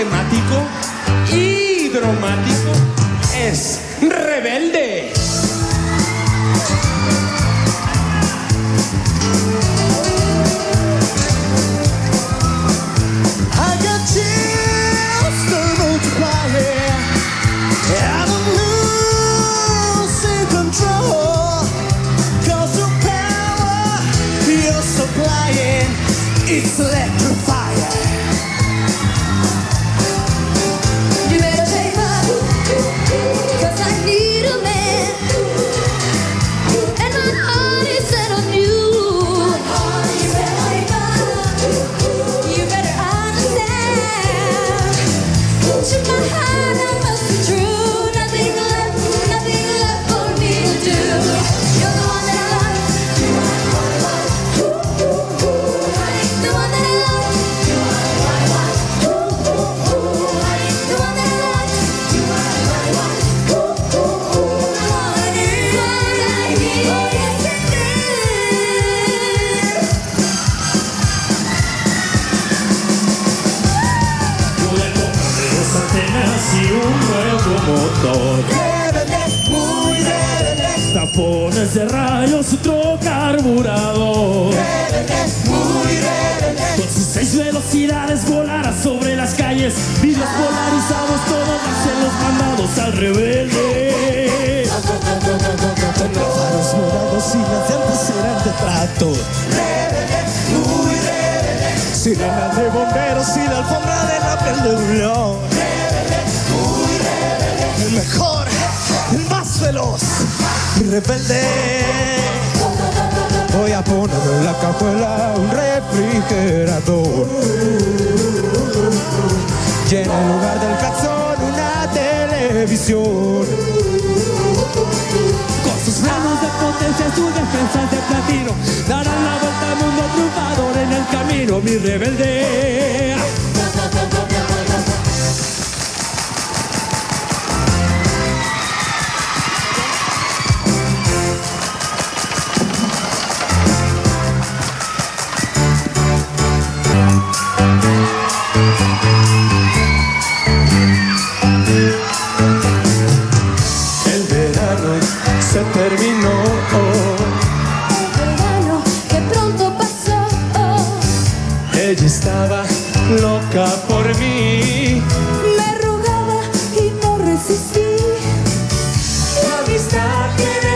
temático y dramático es rebelde. Y un nuevo motor. Muy rebelde, Tapones de rayos, otro carburador. muy rebelde. Con sus seis velocidades volará sobre las calles. Vidrios polarizados, todo hacen los mandados al rebelde. Tendrá faros morados y las llantas serán de trato. muy rebelde. Sirenas de bomberos y la alfombra de la piel de un león. muy rebelde. El mejor, el más veloz y rebelde. Voy a poner en la cajuela un refrigerador. Y en el lugar del calzón una televisión. Con sus manos de potencia, sus defensas de platino, darán la vuelta al mundo triunfador en el camino, mi rebelde. Por mí. Me rogaba y no resistí La amistad que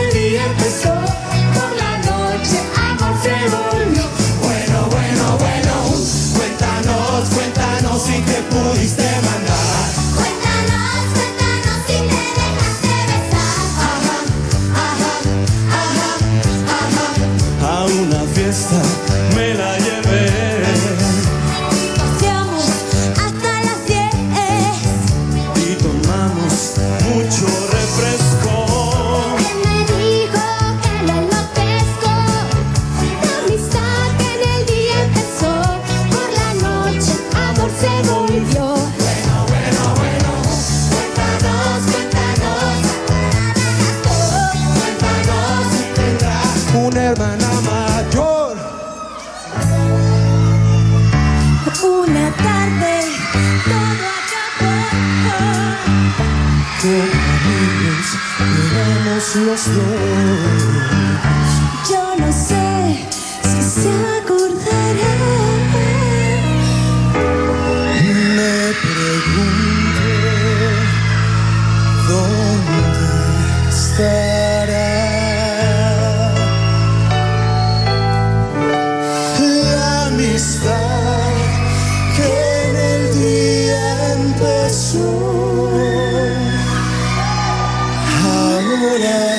hermana mayor. Una tarde todo acabó Como amigos los dos. Yo no sé si se acordará 주 아무나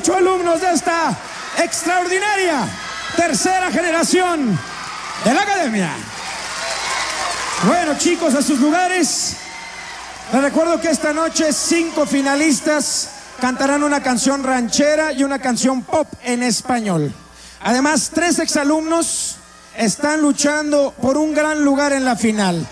18 alumnos de esta extraordinaria tercera generación de la academia. Bueno, chicos, a sus lugares. Les recuerdo que esta noche cinco finalistas cantarán una canción ranchera y una canción pop en español. Además, tres exalumnos están luchando por un gran lugar en la final.